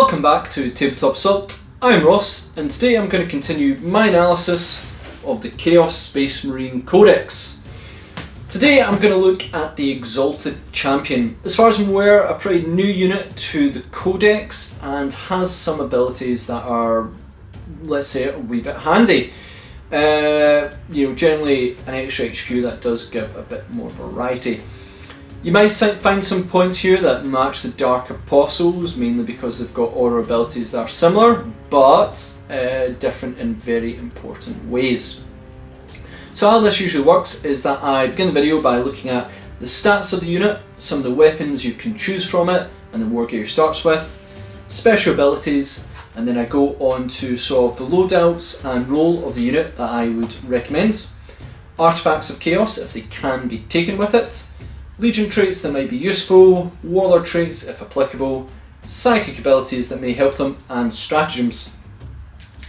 Welcome back to Tabletop Assault. I'm Ross, and today I'm going to continue my analysis of the Chaos Space Marine Codex. Today I'm going to look at the Exalted Champion. As far as I'm aware, a pretty new unit to the Codex and has some abilities that are, let's say, a wee bit handy. Uh, you know, generally an extra HQ that does give a bit more variety. You might find some points here that match the Dark Apostles, mainly because they've got aura abilities that are similar, but uh, different in very important ways. So how this usually works is that I begin the video by looking at the stats of the unit, some of the weapons you can choose from it, and the war gear starts with, special abilities, and then I go on to solve the loadouts and role of the unit that I would recommend, artifacts of chaos if they can be taken with it, Legion traits that might be useful, Warlord traits if applicable, Psychic abilities that may help them, and stratagems,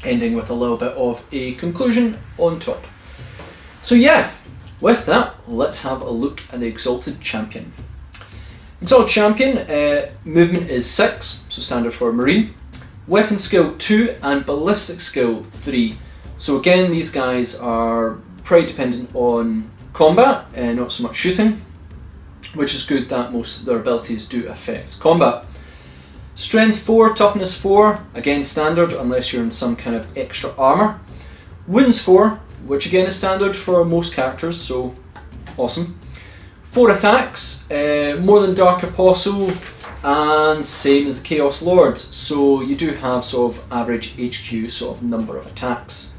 ending with a little bit of a conclusion on top. So yeah, with that, let's have a look at the Exalted Champion. Exalted Champion, uh, movement is 6, so standard for a Marine. Weapon skill 2 and ballistic skill 3. So again, these guys are pretty dependent on combat, uh, not so much shooting which is good that most of their abilities do affect combat. Strength 4, Toughness 4, again standard unless you're in some kind of extra armour. Wounds 4, which again is standard for most characters, so awesome. 4 attacks, uh, more than Dark Apostle, and same as the Chaos Lord, so you do have sort of average HQ sort of number of attacks.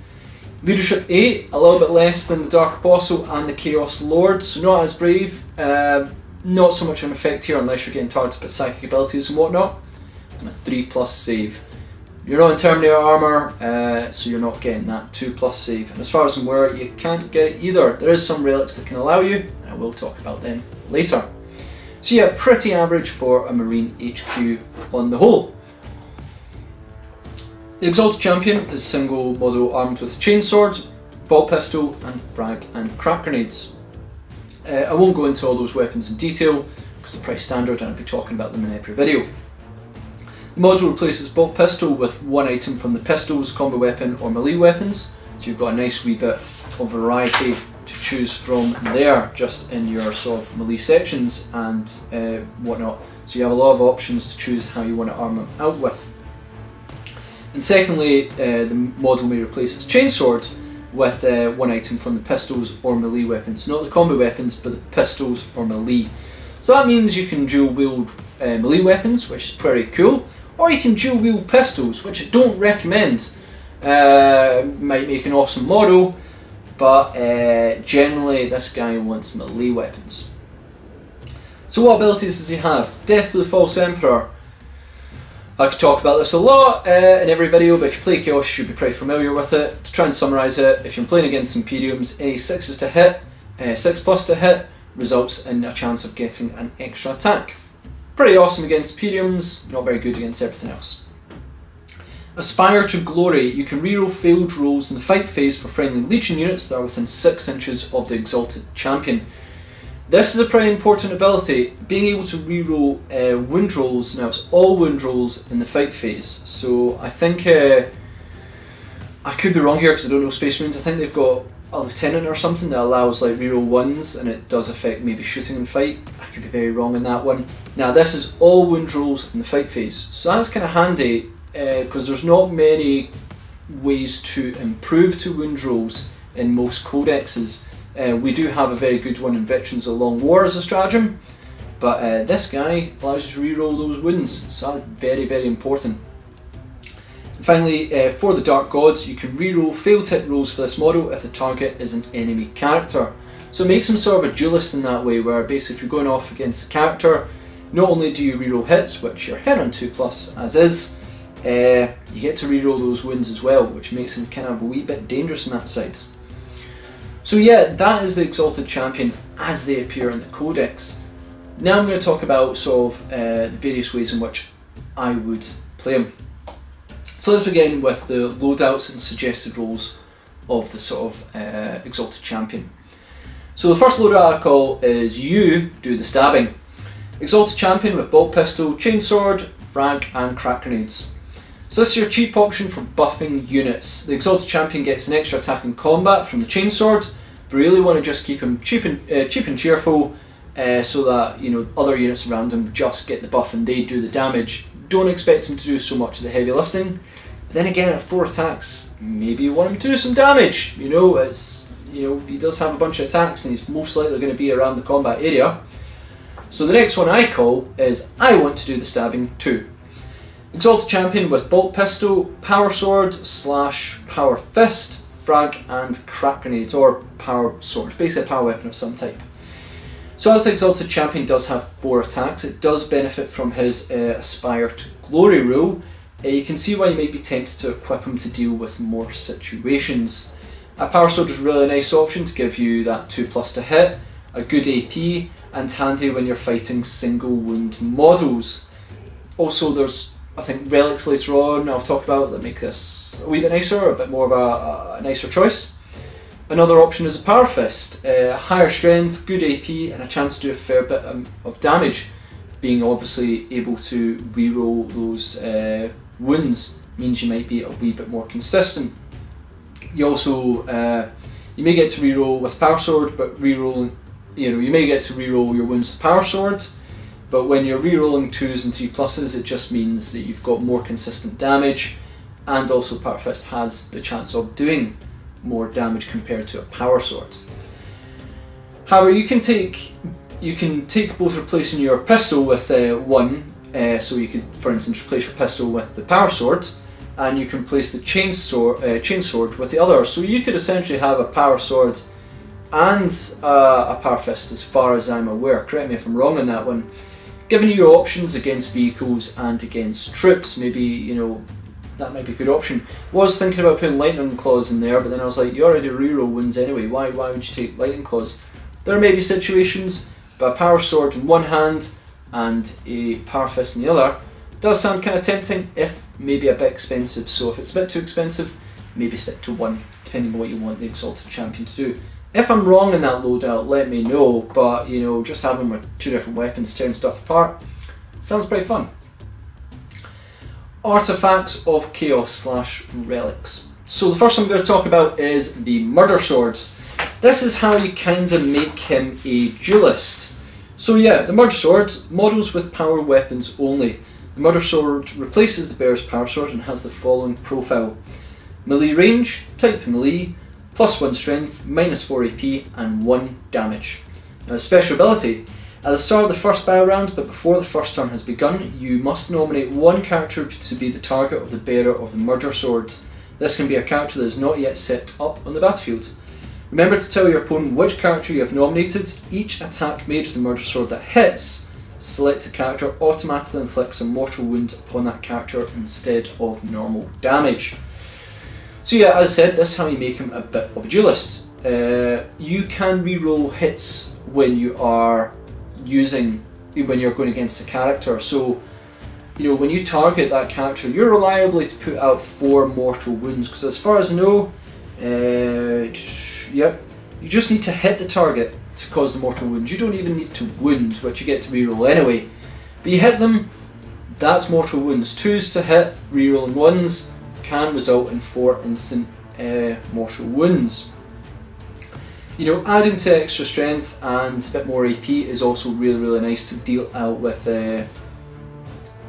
Leadership 8, a little bit less than the Dark Apostle and the Chaos Lord, so not as brave. Uh, not so much an effect here unless you're getting targeted by psychic abilities and whatnot. And a 3 plus save. You're not in Terminator armour, uh, so you're not getting that 2 plus save. And as far as I'm aware, you can't get it either. There is some relics that can allow you, and I will talk about them later. So yeah, pretty average for a Marine HQ on the whole. The Exalted Champion is single model armed with a chainsword, bolt pistol, and frag and crack grenades. Uh, I won't go into all those weapons in detail because they're pretty standard and I'll be talking about them in every video. The module replaces bolt pistol with one item from the pistols, combo weapon or melee weapons, so you've got a nice wee bit of variety to choose from there just in your sort of melee sections and uh, whatnot. So you have a lot of options to choose how you want to arm them out with. And secondly, uh, the model may replace its chainsword with uh, one item from the pistols or melee weapons. Not the combo weapons, but the pistols or melee. So that means you can dual wield uh, melee weapons, which is pretty cool, or you can dual wield pistols, which I don't recommend. Uh, might make an awesome model, but uh, generally this guy wants melee weapons. So what abilities does he have? Death to the False Emperor. I could talk about this a lot uh, in every video, but if you play Chaos, you should be pretty familiar with it. To try and summarise it, if you're playing against Imperiums, any 6s to hit, uh, 6 plus to hit, results in a chance of getting an extra attack. Pretty awesome against Imperiums, not very good against everything else. Aspire to Glory. You can reroll failed rolls in the fight phase for friendly Legion units that are within 6 inches of the Exalted Champion. This is a pretty important ability, being able to reroll uh, wound rolls. Now it's all wound rolls in the fight phase, so I think uh, I could be wrong here because I don't know Space Marines. I think they've got a lieutenant or something that allows like reroll ones, and it does affect maybe shooting and fight. I could be very wrong in that one. Now this is all wound rolls in the fight phase, so that's kind of handy because uh, there's not many ways to improve to wound rolls in most codexes. Uh, we do have a very good one in Veterans of Long War as a stratagem, but uh, this guy allows you to reroll those wounds, so that's very, very important. And finally, uh, for the Dark Gods, you can reroll failed hit rolls for this model if the target is an enemy character. So it makes him sort of a duelist in that way, where basically if you're going off against a character, not only do you reroll hits, which you're hit on 2 plus as is, uh, you get to reroll those wounds as well, which makes him kind of a wee bit dangerous on that side. So yeah, that is the Exalted Champion as they appear in the Codex. Now I'm going to talk about sort of uh, the various ways in which I would play them. So let's begin with the loadouts and suggested roles of the sort of uh, Exalted Champion. So the first loadout I call is you do the stabbing. Exalted Champion with bolt pistol, chainsword, frag and crack grenades. So this is your cheap option for buffing units. The Exalted Champion gets an extra attack in combat from the Chainsword, but really want to just keep him cheap and, uh, cheap and cheerful uh, so that you know other units around him just get the buff and they do the damage. Don't expect him to do so much of the heavy lifting. But then again, at four attacks, maybe you want him to do some damage. You know, it's you know he does have a bunch of attacks and he's most likely going to be around the combat area. So the next one I call is I want to do the stabbing too. Exalted Champion with Bolt Pistol, Power Sword, Slash, Power Fist, Frag and Crack Grenades, or Power Sword, basically a power weapon of some type. So as the Exalted Champion does have 4 attacks, it does benefit from his uh, Aspire to Glory rule. Uh, you can see why you might be tempted to equip him to deal with more situations. A Power Sword is really a really nice option to give you that 2 plus to hit, a good AP, and handy when you're fighting single wound models. Also there's I think relics later on I'll talk about that make this a wee bit nicer, a bit more of a, a nicer choice. Another option is a Power Fist, uh, higher strength, good AP and a chance to do a fair bit um, of damage. Being obviously able to reroll those uh, wounds means you might be a wee bit more consistent. You also, uh, you may get to reroll with Power Sword, but rerolling, you know, you may get to reroll your wounds with Power Sword, but when you're re-rolling twos and three pluses, it just means that you've got more consistent damage, and also Power Fist has the chance of doing more damage compared to a Power Sword. However, you can take you can take both replacing your pistol with uh, one, uh, so you could, for instance, replace your pistol with the Power Sword, and you can replace the chain sword, uh, chain sword with the other. So you could essentially have a Power Sword and uh, a Power Fist, as far as I'm aware. Correct me if I'm wrong on that one giving you options against vehicles and against troops. Maybe, you know, that might be a good option. Was thinking about putting lightning claws in there, but then I was like, you already reroll wounds anyway. Why? Why would you take lightning claws? There may be situations, but a power sword in one hand and a power fist in the other does sound kind of tempting. If maybe a bit expensive. So if it's a bit too expensive, maybe stick to one, depending on what you want the exalted champion to do. If I'm wrong in that loadout, let me know, but you know, just having my two different weapons tearing stuff apart sounds pretty fun. Artifacts of Chaos slash Relics. So the first I'm going to talk about is the Murder Sword. This is how you kind of make him a duelist. So yeah, the Murder Sword, models with power weapons only. The Murder Sword replaces the Bear's Power Sword and has the following profile. Melee range, type melee, plus 1 strength, minus 4 AP, and 1 damage. Now, a special ability. At the start of the first battle round, but before the first turn has begun, you must nominate one character to be the target of the bearer of the murder sword. This can be a character that is not yet set up on the battlefield. Remember to tell your opponent which character you have nominated. Each attack made with the murder sword that hits, select a character automatically inflicts a mortal wound upon that character instead of normal damage. So yeah, as I said, this is how you make him a bit of a duelist. Uh, you can re-roll hits when you are using, when you're going against a character. So, you know, when you target that character, you're reliably to put out four mortal wounds. Because as far as I know, uh, yep, you just need to hit the target to cause the mortal wounds. You don't even need to wound, which you get to re-roll anyway. But you hit them, that's mortal wounds. Twos to hit, re-rolling ones, can result in four instant uh, mortal wounds. You know, adding to extra strength and a bit more AP is also really, really nice to deal out with uh,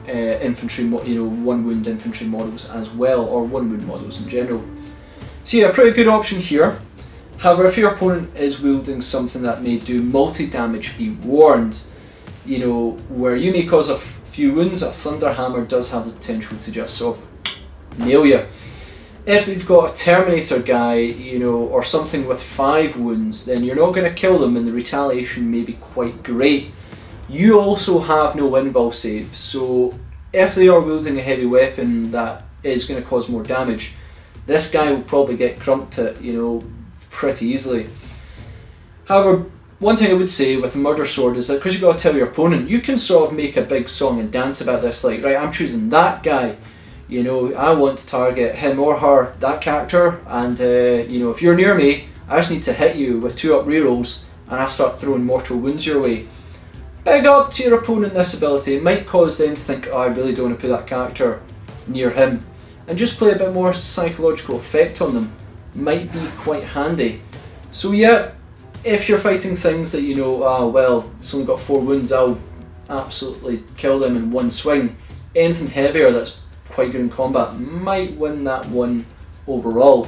uh, infantry, you know, one wound infantry models as well, or one wound models in general. So yeah, pretty good option here. However, if your opponent is wielding something that may do multi-damage, be warned. You know, where you may cause a few wounds, a Thunder Hammer does have the potential to just sort of nail you. If they've got a Terminator guy, you know, or something with five wounds, then you're not going to kill them and the retaliation may be quite great. You also have no invul saves, so if they are wielding a heavy weapon that is going to cause more damage, this guy will probably get crumped it, you know, pretty easily. However, one thing I would say with the murder sword is that because you've got to tell your opponent, you can sort of make a big song and dance about this, like, right, I'm choosing that guy you know, I want to target him or her, that character, and uh, you know, if you're near me, I just need to hit you with two up rerolls, and I start throwing mortal wounds your way. big up to your opponent this ability. It might cause them to think, oh, I really don't want to put that character near him. And just play a bit more psychological effect on them might be quite handy. So yeah, if you're fighting things that you know, ah, oh, well, only got four wounds, I'll absolutely kill them in one swing. Anything heavier that's quite good in combat might win that one overall.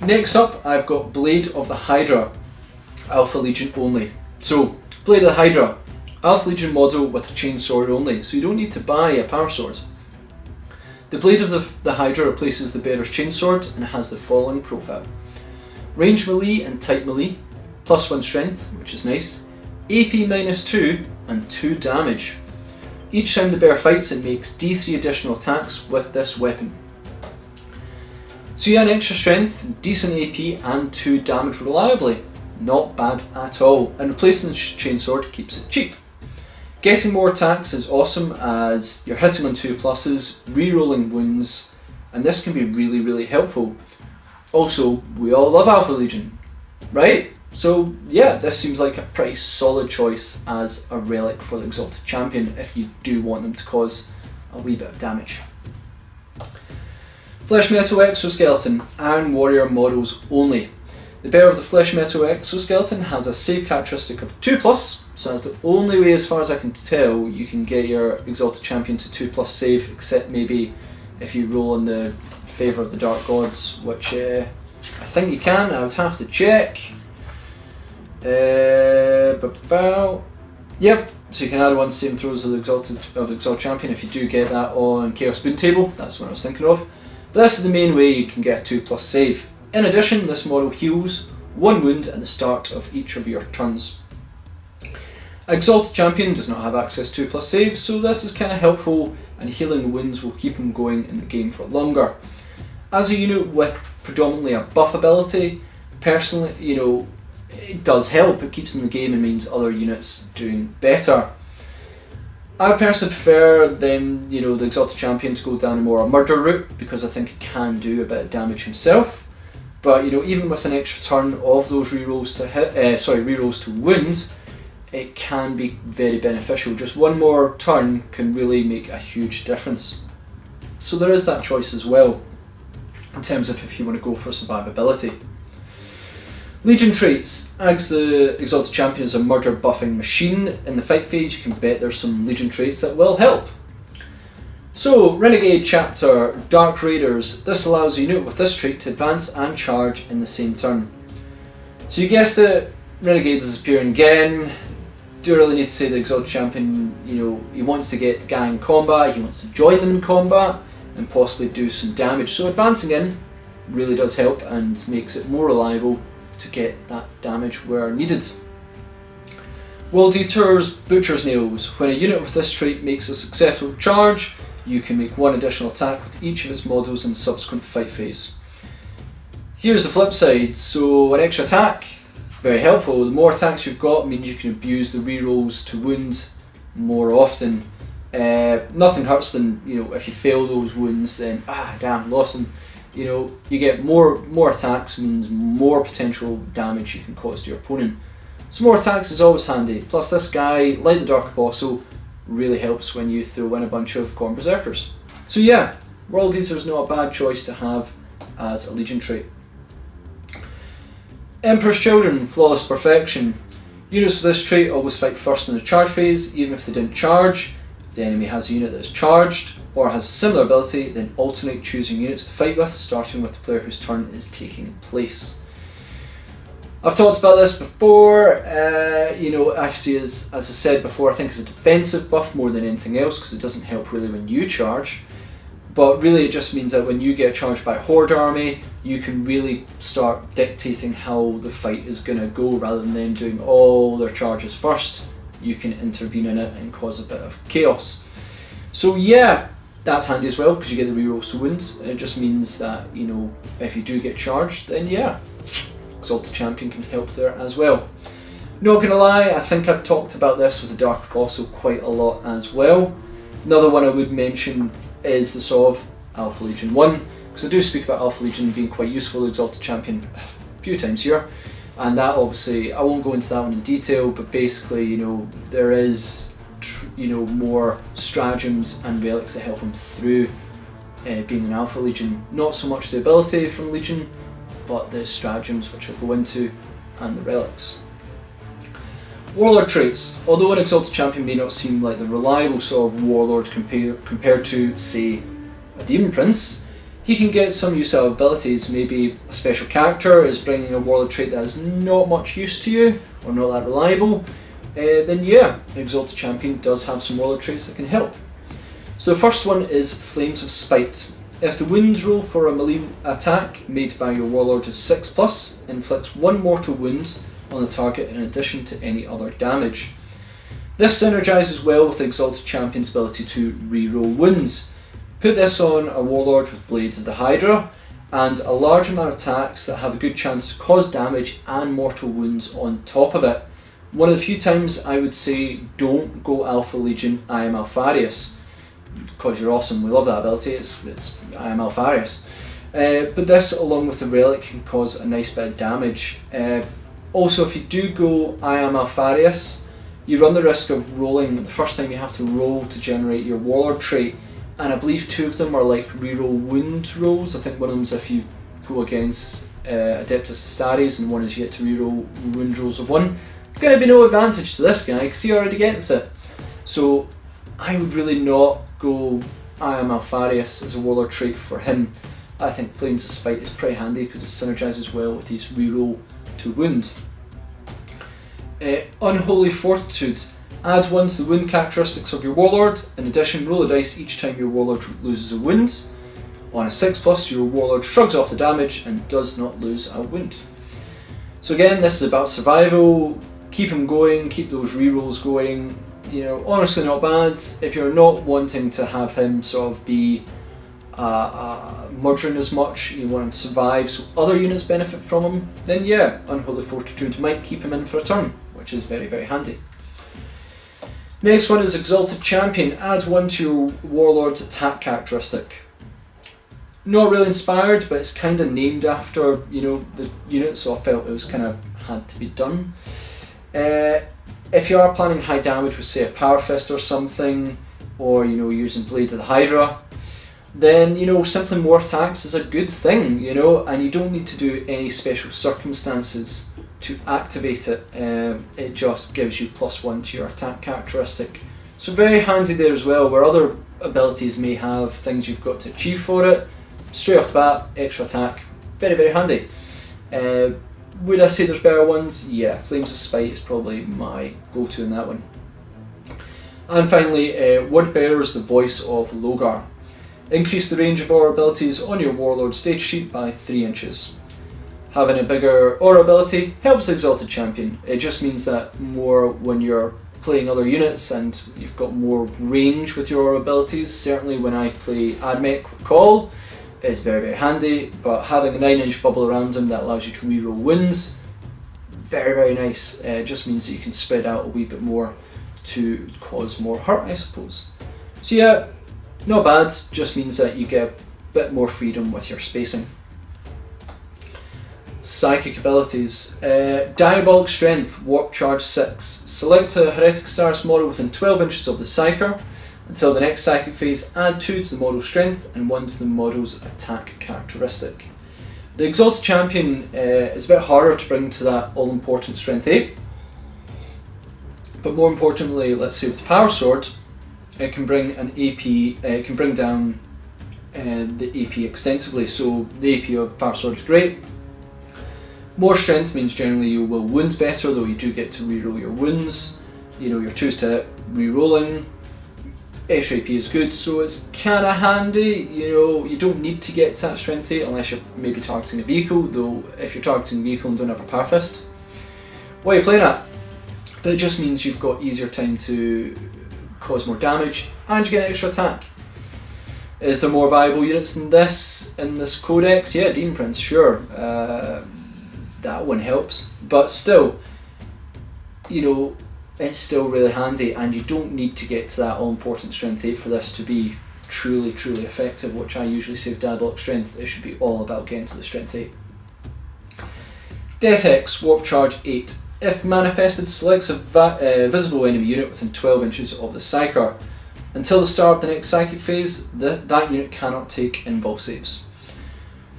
Next up, I've got Blade of the Hydra, Alpha Legion only. So, Blade of the Hydra, Alpha Legion model with a chain sword only, so you don't need to buy a power sword. The Blade of the, the Hydra replaces the bearer's chain sword and has the following profile. Range melee and type melee, plus 1 strength, which is nice, AP minus 2 and 2 damage. Each time the bear fights it makes d3 additional attacks with this weapon. So yeah, an extra strength, decent AP and 2 damage reliably. Not bad at all, and replacing the chainsword keeps it cheap. Getting more attacks is awesome as you're hitting on 2 pluses, re-rolling wounds, and this can be really really helpful. Also, we all love Alpha Legion, right? So yeah, this seems like a pretty solid choice as a relic for the Exalted Champion if you do want them to cause a wee bit of damage. Flesh Metal Exoskeleton, Iron Warrior models only. The bearer of the Flesh Metal Exoskeleton has a save characteristic of 2 plus, so that's the only way as far as I can tell you can get your Exalted Champion to 2 plus save, except maybe if you roll in the favour of the Dark Gods, which uh, I think you can, I would have to check. Uh, about, yep, so you can add one same throws of Exalted, of the Exalted Champion if you do get that on Chaos Boon Table, that's what I was thinking of. But this is the main way you can get 2 plus save. In addition, this model heals 1 wound at the start of each of your turns. Exalted Champion does not have access to plus save, so this is kind of helpful and healing wounds will keep him going in the game for longer. As a unit with predominantly a buff ability, personally, you know, it does help, it keeps them in the game and means other units doing better. I personally prefer them, you know, the Exalted Champion to go down a more murder route because I think it can do a bit of damage himself. But you know, even with an extra turn of those rerolls to hit, uh, sorry, rerolls to wounds, it can be very beneficial. Just one more turn can really make a huge difference. So there is that choice as well, in terms of if you want to go for survivability. Legion traits. As the Exalted Champion is a murder buffing machine, in the fight phase you can bet there's some Legion traits that will help. So, Renegade Chapter, Dark Raiders. This allows a unit with this trait to advance and charge in the same turn. So you guessed it, Renegades is appearing again. Do really need to say the Exalted Champion, you know, he wants to get gang combat, he wants to join them in combat, and possibly do some damage. So advancing in really does help and makes it more reliable to get that damage where needed. World Eater's Butcher's Nails. When a unit with this trait makes a successful charge, you can make one additional attack with each of its models in the subsequent fight phase. Here's the flip side, so an extra attack, very helpful. The more attacks you've got means you can abuse the rerolls to wound more often. Uh, nothing hurts than, you know, if you fail those wounds then, ah damn, lost them you know, you get more more attacks means more potential damage you can cause to your opponent. So more attacks is always handy. Plus this guy, like the Dark Apostle, really helps when you throw in a bunch of Khorne Berserkers. So yeah, World Eater is not a bad choice to have as a Legion trait. Emperor's Children, Flawless Perfection. Units with this trait always fight first in the charge phase, even if they didn't charge. If the enemy has a unit that is charged, or has a similar ability, then alternate choosing units to fight with, starting with the player whose turn is taking place. I've talked about this before, uh, you know, FC is, as I said before, I think is a defensive buff more than anything else because it doesn't help really when you charge. But really it just means that when you get charged by Horde army, you can really start dictating how the fight is going to go rather than them doing all their charges first. You can intervene in it and cause a bit of chaos. So yeah, that's handy as well because you get the rerolls to wounds. It just means that, you know, if you do get charged, then yeah, Exalted Champion can help there as well. Not gonna lie, I think I've talked about this with the Dark Apostle quite a lot as well. Another one I would mention is the Sov Alpha Legion 1, because I do speak about Alpha Legion being quite useful, Exalted Champion a few times here. and that obviously I won't go into that one in detail, but basically, you know, there is you know more stratagems and relics that help him through uh, being an Alpha Legion. Not so much the ability from Legion, but the stratagems which I'll go into and the relics. Warlord traits. Although an Exalted Champion may not seem like the reliable sort of warlord compare, compared to, say, a Demon Prince, he can get some use out of abilities. Maybe a special character is bringing a warlord trait that is not much use to you, or not that reliable, uh, then yeah, Exalted Champion does have some warlord traits that can help. So the first one is Flames of Spite. If the wounds roll for a melee attack made by your warlord is 6 plus, inflicts 1 mortal wound on the target in addition to any other damage. This synergizes well with Exalted Champion's ability to reroll wounds. Put this on a warlord with Blades of the Hydra, and a large amount of attacks that have a good chance to cause damage and mortal wounds on top of it. One of the few times I would say don't go Alpha Legion, I am Alpharius because you're awesome, we love that ability, it's, it's I am Alpharius. Uh, but this, along with the relic, can cause a nice bit of damage. Uh, also, if you do go I am Alpharius, you run the risk of rolling, the first time you have to roll to generate your Warlord trait, and I believe two of them are like reroll wound rolls. I think one of them is if you go against uh, Adeptus Astartes, and one is you get to reroll wound rolls of one. Going to be no advantage to this guy because he already gets it. So I would really not go I am Alpharius as a warlord trait for him. I think Flames of Spite is pretty handy because it synergizes well with his reroll to wound. Uh, Unholy Fortitude. Add 1 to the wound characteristics of your warlord. In addition, roll a dice each time your warlord loses a wound. On a 6 plus, your warlord shrugs off the damage and does not lose a wound. So again, this is about survival. Keep him going, keep those rerolls going, you know, honestly not bad. If you're not wanting to have him sort of be uh, uh, murdering as much, you want him to survive so other units benefit from him, then yeah, Unholy Fortitude might keep him in for a turn, which is very, very handy. Next one is Exalted Champion. Add one to your Warlord's attack characteristic. Not really inspired, but it's kind of named after, you know, the unit, so I felt it was kind of had to be done. Uh, if you are planning high damage with say a power fist or something, or you know using blade of the Hydra, then you know simply more attacks is a good thing, you know, and you don't need to do any special circumstances to activate it. Um, it just gives you plus one to your attack characteristic. So very handy there as well, where other abilities may have things you've got to achieve for it. Straight off the bat, extra attack, very very handy. Uh, would I say there's better ones? Yeah, Flames of Spite is probably my go-to in that one. And finally, uh, Wordbearer is the voice of Lorgar. Increase the range of aura abilities on your Warlord stage sheet by 3 inches. Having a bigger aura ability helps Exalted Champion. It just means that more when you're playing other units and you've got more range with your aura abilities. Certainly when I play Admech Call, is very, very handy, but having a 9 inch bubble around him that allows you to reroll wounds, very, very nice. Uh, just means that you can spread out a wee bit more to cause more hurt, I suppose. So yeah, not bad, just means that you get a bit more freedom with your spacing. Psychic abilities. Uh, Diabolic Strength, Warp Charge 6. Select a Heretic Astartes model within 12 inches of the Psyker until the next psychic phase, add 2 to the model's strength and 1 to the model's attack characteristic. The Exalted Champion uh, is a bit harder to bring to that all important strength 8, but more importantly, let's say with the Power Sword, it can bring an AP, uh, it can bring down uh, the AP extensively. So the AP of Power Sword is great. More strength means generally you will wound better, though you do get to reroll your wounds. You know, your 2 to re-rolling, SAP is good, so it's kind of handy. You know, you don't need to get to that strength 8 unless you're maybe targeting a vehicle, though if you're targeting a vehicle and don't have a power fist, what are you playing at? But it just means you've got easier time to cause more damage and you get an extra attack. Is there more viable units than this in this codex? Yeah, Demon Prince, sure. Uh, that one helps. But still, you know, it's still really handy and you don't need to get to that all important strength 8 for this to be truly truly effective which I usually say with diabolic strength it should be all about getting to the strength 8 Death Hex, Warp Charge 8. If manifested, selects a uh, visible enemy unit within 12 inches of the Psyker. Until the start of the next Psychic phase, the, that unit cannot take invuln saves.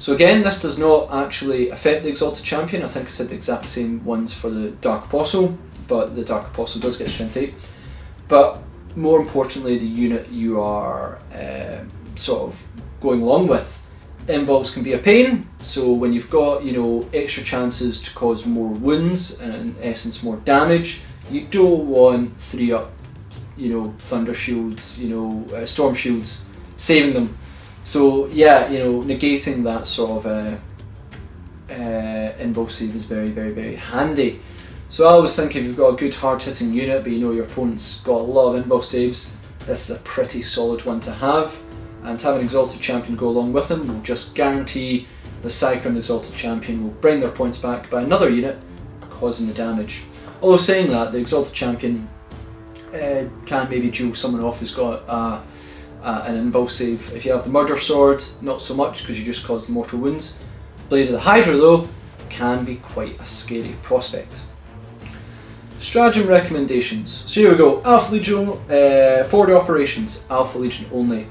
So again, this does not actually affect the Exalted Champion. I think I said the exact same ones for the Dark Apostle, but the Dark Apostle does get Strength 8. But more importantly, the unit you are uh, sort of going along with. Involves can be a pain, so when you've got you know extra chances to cause more wounds and in essence more damage, you don't want three up, you know, thunder shields, you know, uh, storm shields, saving them so yeah, you know, negating that sort of uh, uh, invuln save is very, very, very handy. So I always think if you've got a good hard hitting unit, but you know your opponent's got a lot of invuln saves, this is a pretty solid one to have. And to have an Exalted Champion go along with them will just guarantee the Psyker and the Exalted Champion will bring their points back by another unit, causing the damage. Although saying that, the Exalted Champion uh, can maybe duel someone off who's got uh, uh, an invuln save. If you have the Murder Sword, not so much because you just cause the mortal wounds. Blade of the Hydra though, can be quite a scary prospect. Stratagem recommendations. So here we go. Alpha Legion, uh, forward operations, Alpha Legion only.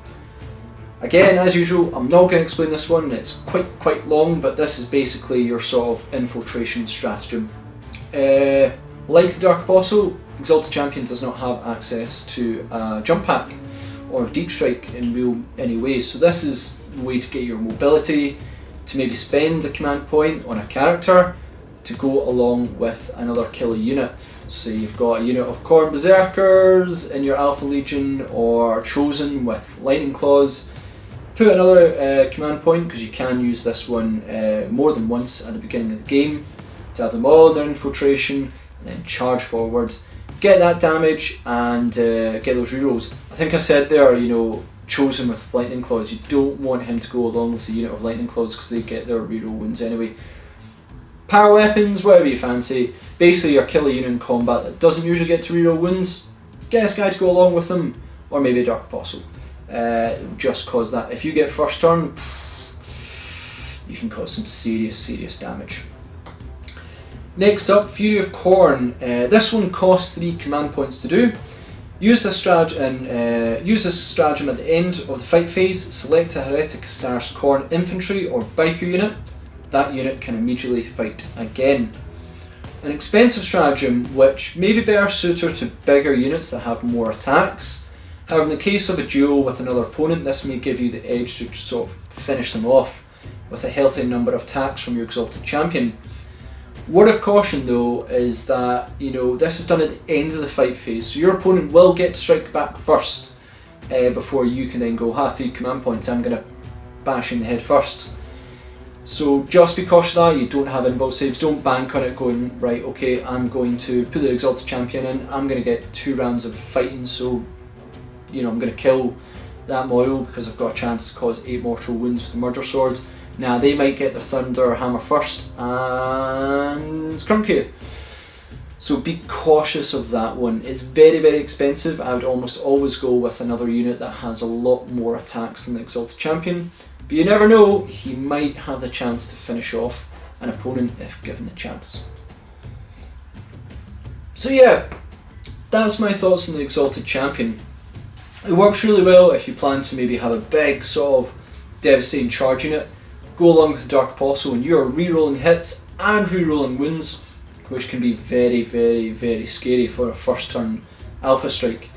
Again, as usual, I'm not going to explain this one. It's quite quite long, but this is basically your sort of infiltration stratagem. Uh, like the Dark Apostle, Exalted Champion does not have access to a jump pack or deep strike in real any way. So this is a way to get your mobility, to maybe spend a command point on a character to go along with another killer unit. So you've got a unit of Khorne Berserkers in your Alpha Legion or Chosen with Lightning Claws. Put another uh, command point because you can use this one uh, more than once at the beginning of the game to have them all in their infiltration and then charge forward get that damage and uh, get those rerolls. I think I said there, you know, chosen with lightning claws. You don't want him to go along with a unit of lightning claws because they get their reroll wounds anyway. Power weapons, whatever you fancy. Basically, your killer unit in combat that doesn't usually get to reroll wounds. Get this guy to go along with them, or maybe a Dark Apostle. Uh, just cause that. If you get first turn, you can cause some serious, serious damage. Next up, Fury of Khorne. Uh, this one costs 3 command points to do. Use this, stratagem, uh, use this stratagem at the end of the fight phase, select a Heretic Astartes Khorne infantry or biker unit. That unit can immediately fight again. An expensive stratagem which may be better suited to bigger units that have more attacks. However, in the case of a duel with another opponent, this may give you the edge to sort of finish them off with a healthy number of attacks from your Exalted Champion. Word of caution though is that you know this is done at the end of the fight phase, so your opponent will get to strike back first uh, before you can then go, ha, three command points, I'm going to bash in the head first. So just be cautious that, you don't have invuln saves, don't bank on it going, right, okay, I'm going to put the Exalted Champion in, I'm going to get two rounds of fighting, so, you know, I'm going to kill that Moil because I've got a chance to cause 8 mortal wounds with the Murder Sword. Now they might get the Thunder Hammer first and Scrunky. So be cautious of that one. It's very, very expensive. I would almost always go with another unit that has a lot more attacks than the Exalted Champion. But you never know, he might have the chance to finish off an opponent if given the chance. So yeah, that's my thoughts on the Exalted Champion. It works really well if you plan to maybe have a big sort of devastating charge unit go along with the Dark Apostle and you're re-rolling hits and re-rolling wounds, which can be very, very, very scary for a first turn Alpha Strike.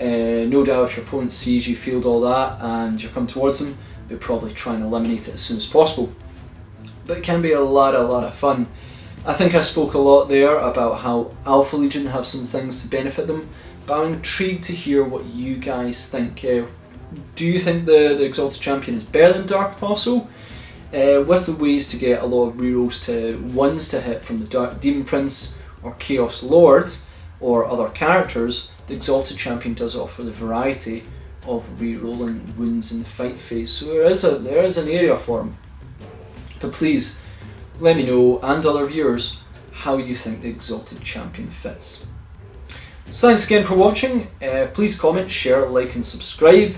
Uh, no doubt if your opponent sees you field all that and you come towards them, they'll probably try and eliminate it as soon as possible. But it can be a lot, a lot of fun. I think I spoke a lot there about how Alpha Legion have some things to benefit them, but I'm intrigued to hear what you guys think. Uh, do you think the, the Exalted Champion is better than Dark Apostle? Uh, with the ways to get a lot of rerolls to ones to hit from the Dark Demon Prince or Chaos Lord or other characters, the Exalted Champion does offer the variety of rerolling wounds in the fight phase. So there is a there is an area for him. But please let me know and other viewers how you think the Exalted Champion fits. So thanks again for watching. Uh, please comment, share, like and subscribe.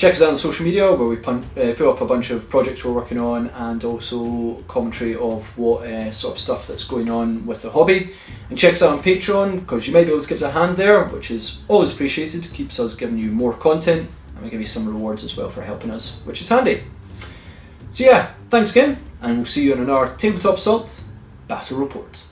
Check us out on social media where we uh, put up a bunch of projects we're working on and also commentary of what uh, sort of stuff that's going on with the hobby. And check us out on Patreon because you might be able to give us a hand there, which is always appreciated. Keeps us giving you more content and we give you some rewards as well for helping us, which is handy. So yeah, thanks again, and we'll see you in another Tabletop Assault Battle Report.